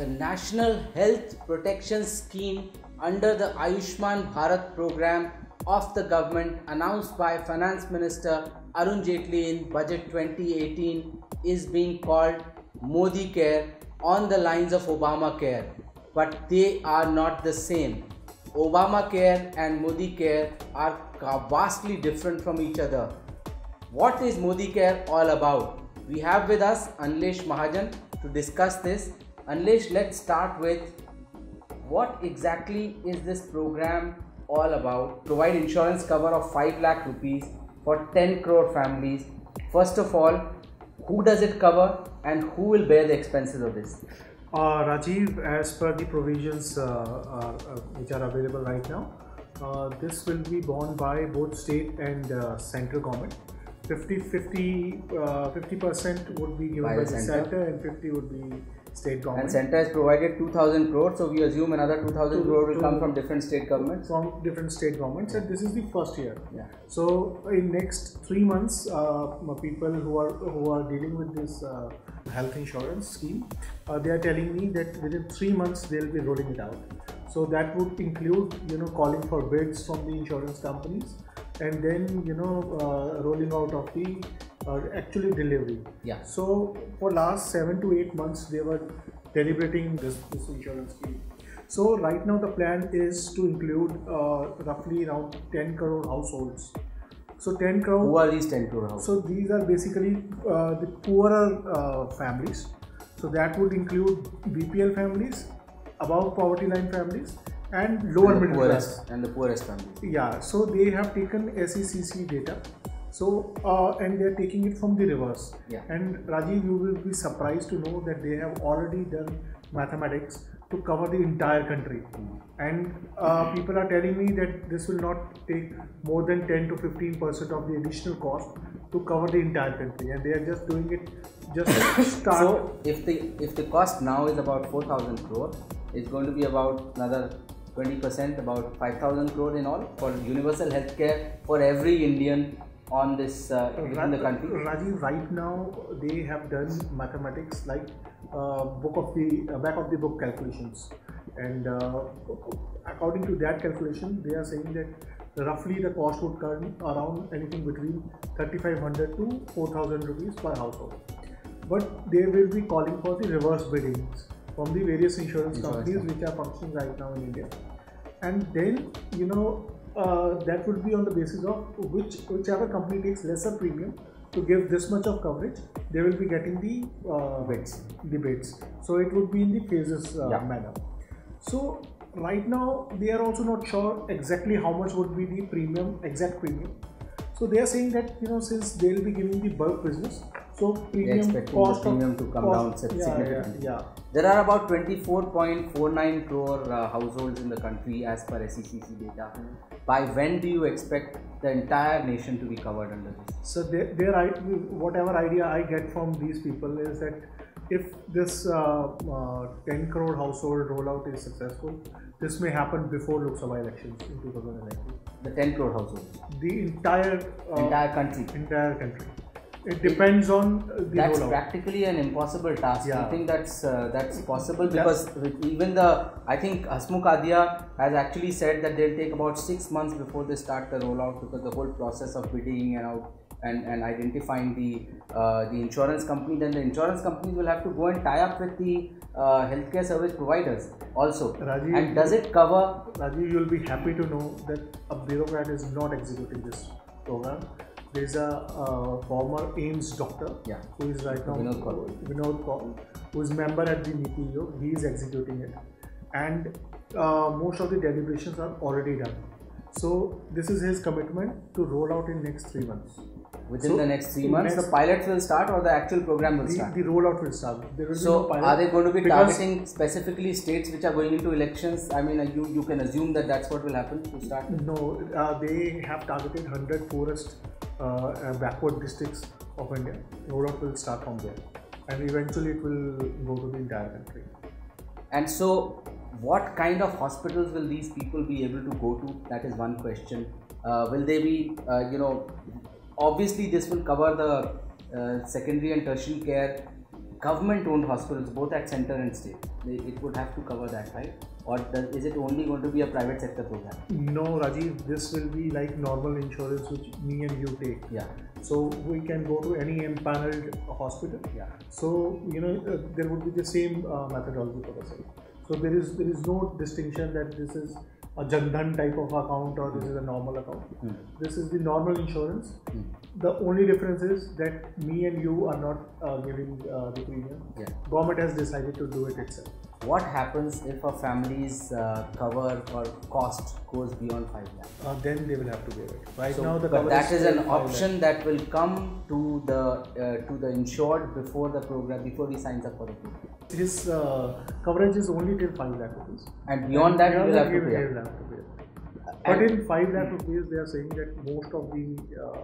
the National Health Protection Scheme under the Ayushman Bharat program of the government announced by Finance Minister Arun Jaitley in Budget 2018 is being called Modi Care on the lines of Obamacare, but they are not the same. Obamacare and Modi Care are vastly different from each other. What is Modi Care all about? We have with us Anilesh Mahajan to discuss this. Anilesh, let's start with what exactly is this program all about? Provide insurance cover of 5 lakh rupees for 10 crore families. First of all, who does it cover and who will bear the expenses of this? Uh, Rajeev, as per the provisions uh, uh, which are available right now, uh, this will be borne by both state and uh, central government. 50 50 50 percent would be given by, by the center. center and 50 would be state government. And center has provided 2000 crores, so we assume another 2000 crore will come from different state governments. From different state governments, and this is the first year. Yeah. So in next three months, uh, people who are who are dealing with this uh, health insurance scheme, uh, they are telling me that within three months they will be rolling it out. So that would include you know calling for bids from the insurance companies, and then you know uh, rolling out of the uh, actually delivery. Yeah. So for last seven to eight months, they were deliberating this, this insurance scheme. So right now the plan is to include uh, roughly around 10 crore households. So 10 crore. Who are these 10 crore households? So these are basically uh, the poorer uh, families. So that would include BPL families, above poverty line families, and lower and middle poorest, class. And the poorest families. Yeah. So they have taken SECC data so, uh, and they're taking it from the reverse. Yeah. And Rajeev, you will be surprised to know that they have already done mathematics to cover the entire country. Mm. And uh, people are telling me that this will not take more than 10 to 15 percent of the additional cost to cover the entire country, and they are just doing it just start. So, if the if the cost now is about 4,000 crore, it's going to be about another 20%, about 5,000 crore in all for universal healthcare for every Indian on this uh, within the country? Rajeev, right now they have done mathematics like uh, book of the uh, back of the book calculations, and uh, according to that calculation, they are saying that roughly the cost would come around anything between 3500 to 4000 rupees per household. But they will be calling for the reverse biddings from the various insurance, insurance companies which are functioning right now in India. And then, you know, uh, that would be on the basis of which whichever company takes lesser premium to give this much of coverage, they will be getting the uh, bids. The bids. So it would be in the phases uh, yeah. manner. So right now they are also not sure exactly how much would be the premium, exact premium. So they are saying that you know since they will be giving the bulk business, so premium cost the premium to come cost, down significantly. Yeah, yeah, There are about 24.49 crore uh, households in the country as per SECC data. Mm-hmm by when do you expect the entire nation to be covered under this? So, their, their whatever idea I get from these people is that if this uh, uh, 10 crore household rollout is successful, this may happen before Lok Sabha elections in 2019. The 10 crore households? The entire uh, entire country. Entire country. It depends on the That's rollout. practically an impossible task. Yeah. I think that's uh, that's possible because even the I think Hasmukh Adhia has actually said that they'll take about six months before they start the rollout because the whole process of bidding and out and, and identifying the uh, the insurance company then the insurance companies will have to go and tie up with the uh, healthcare service providers also Rajeev, and does it cover Rajeev you'll be happy to know that a bureaucrat is not executing this program there's a uh, former AIIMS doctor yeah. who is right now Vinod Paul. Vinod Paul, who is member at the NITI He is executing it, and uh, most of the deliberations are already done. So this is his commitment to roll out in next three months. Within so the next three months, next the pilots will start or the actual program will the, start? The rollout will start. Will so, no are they going to be targeting specifically states which are going into elections? I mean, you, you can assume that that's what will happen to start? No, uh, they have targeted 100 poorest uh, backward districts of India. Rollout will start from there and eventually it will go to the entire country. And so, what kind of hospitals will these people be able to go to? That is one question. Uh, will they be, uh, you know, obviously this will cover the uh, secondary and tertiary care government-owned hospitals, both at center and state, they, it would have to cover that, right? Or does, is it only going to be a private sector program? No, Rajeev, this will be like normal insurance which me and you take. Yeah, So we can go to any empaneled hospital. yeah. So you know uh, there would be the same uh, methodology for the same. So there is there is no distinction that this is a Jandhan type of account or this is a normal account. Hmm. This is the normal insurance. Hmm. The only difference is that me and you are not uh, giving uh, the premium. Yeah. Government has decided to do it itself. What happens if a family's uh, cover or cost goes beyond 5 lakh? Uh, then they will have to pay it. Right So, now the but that is still an 5 lakh. option that will come to the uh, to the insured before the program before he signs up for the program. His uh, coverage is only till 5 lakh rupees. And beyond that, he will have to he pay. will have to pay. But And- in 5 lakh rupees, they are saying that most of the uh,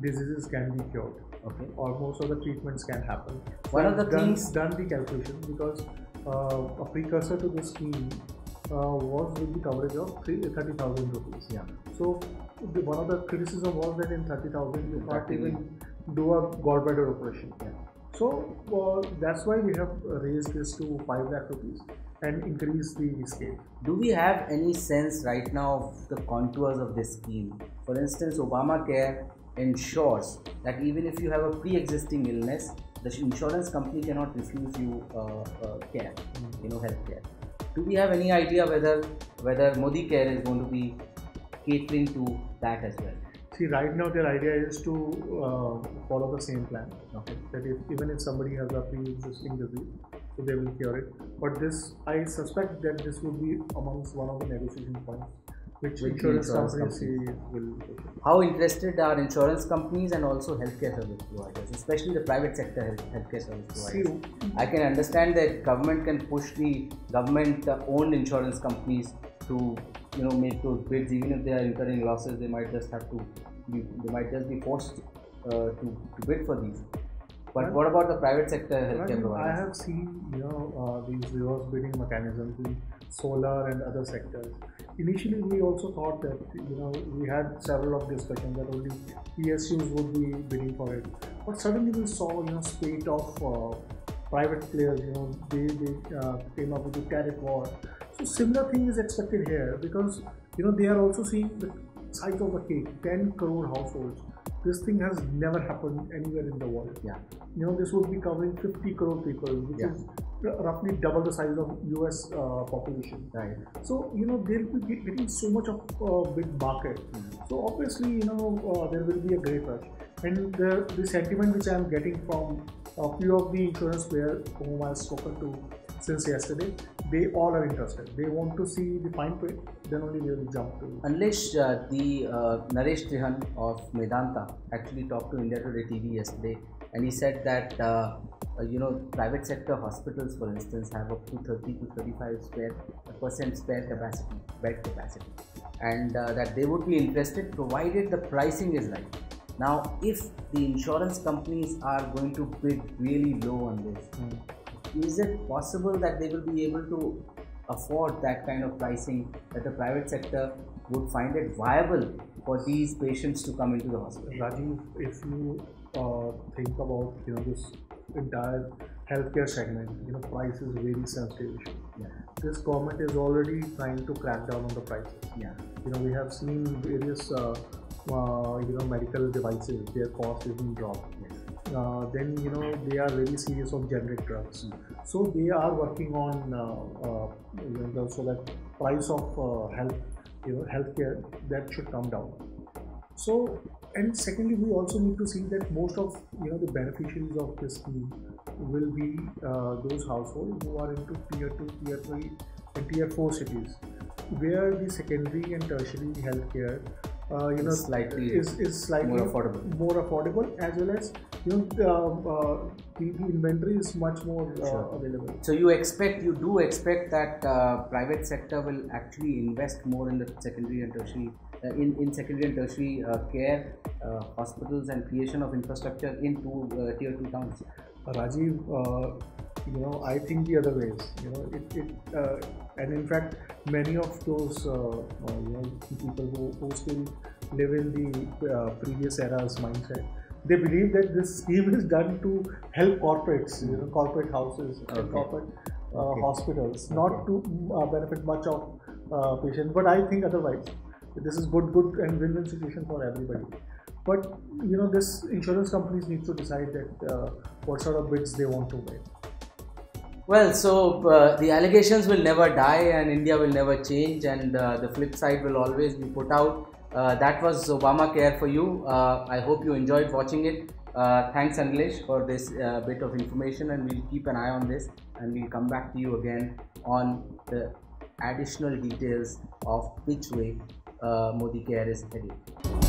diseases can be cured Okay. or most of the treatments can happen. One of the done, things- done the calculation because a precursor to this scheme uh, was with the coverage of 30,000 rupees. Yeah. So the, one of the criticism was that in 30,000 you can't even do a gallbladder operation. Yeah. So uh, that's why we have raised this to 5 lakh rupees and increased the scale. Do we have any sense right now of the contours of this scheme? For instance, Obamacare ensures that even if you have a pre-existing illness, the insurance company cannot refuse you uh, uh, care, you know, health care. Do we have any idea whether whether Modi Care is going to be catering to that as well? See, right now their idea is to uh, follow the same plan. Okay. That if, even if somebody has a pre-existing disease, so they will cure it. But this, I suspect that this will be amongst one of the negotiation points, which With insurance, insurance companies companies. see will. How interested are insurance companies and also healthcare service providers, especially the private sector health, healthcare service See, providers? I can understand that government can push the government-owned insurance companies to, you know, make those bids. Even if they are incurring losses, they might just have to, be, they might just be forced uh, to, to bid for these. But Well, what about the private sector I healthcare providers? I providers? have seen you know uh, these reverse bidding mechanisms in solar and other sectors. Initially, we also thought that you know we had several of discussions that only PSUs would be bidding for it, but suddenly we saw you know spate of uh, private players. You know they they uh, came up with the tariff war. So similar thing is expected here because you know they are also seeing the size of the cake, 10 crore households. This thing has never happened anywhere in the world Yeah. you know, this would be covering 50 crore people, which Yeah. is roughly double the size of US uh, population. Right. So, you know, they'll be getting so much of uh, big market. So, obviously, you know, uh, there will be a great rush. And the, the sentiment which I'm getting from a few of the insurance players whom I've spoken to since yesterday, they all are interested. They want to see the fine print, then only they will jump to. Anilesh, uh, the uh, Naresh Trehan of Medanta actually talked to India Today TV yesterday, and he said that uh, uh, you know private sector hospitals, for instance, have up to 30 to 35 spare percent spare capacity, bed capacity, and uh, that they would be interested provided the pricing is right. Now, if the insurance companies are going to bid really low on this, is it possible that they will be able to afford that kind of pricing that the private sector would find it viable for these patients to come into the hospital? Rajeev, if you uh, think about you know this entire healthcare segment, you know price is very sensitive issue. Yeah, This government is already trying to crack down on the prices. yeah, You know we have seen various uh, uh, you know medical devices, their cost is being dropped. yes. Uh, then you know they are very serious on generic drugs. So they are working on uh, uh, you know, the, so that price of uh, health, you know, healthcare that should come down. So and secondly, we also need to see that most of you know the beneficiaries of this scheme will be uh, those households who are into tier two, tier three, and tier four cities, where the secondary and tertiary healthcare. Uh, you know, Slightly is, is slightly more affordable. more affordable as well as you know the, uh, the, the inventory is much more uh, Sure. available. So you expect, you do expect that uh, private sector will actually invest more in the secondary and tertiary, in, in secondary and tertiary uh, care, uh, hospitals and creation of infrastructure into uh, tier two towns. Rajeev, uh, you know, I think the other ways. You know, it, it uh, and in fact, many of those uh, uh, you know people who, who still live in the uh, previous era's mindset, they believe that this scheme is done to help corporates, you know, corporate houses, Okay. corporate uh, Okay. hospitals, not Okay. to uh, benefit much of uh, patients. But I think otherwise, this is good, good and win-win situation for everybody. But you know, this insurance companies need to decide that uh, what sort of bids they want to win. Well, so uh, the allegations will never die and India will never change, and uh, the flip side will always be put out. Uh, that was Obamacare for you. Uh, I hope you enjoyed watching it. Uh, thanks, Anilesh, for this bit of information, and we'll keep an eye on this and we'll come back to you again on the additional details of which way uh, Modi Care is heading.